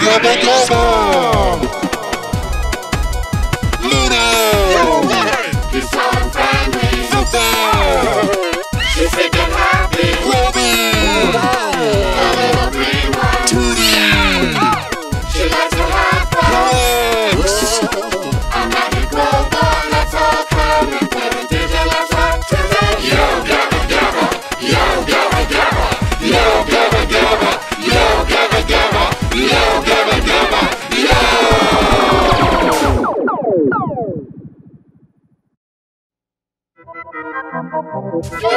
Gabba Gabba! Yo.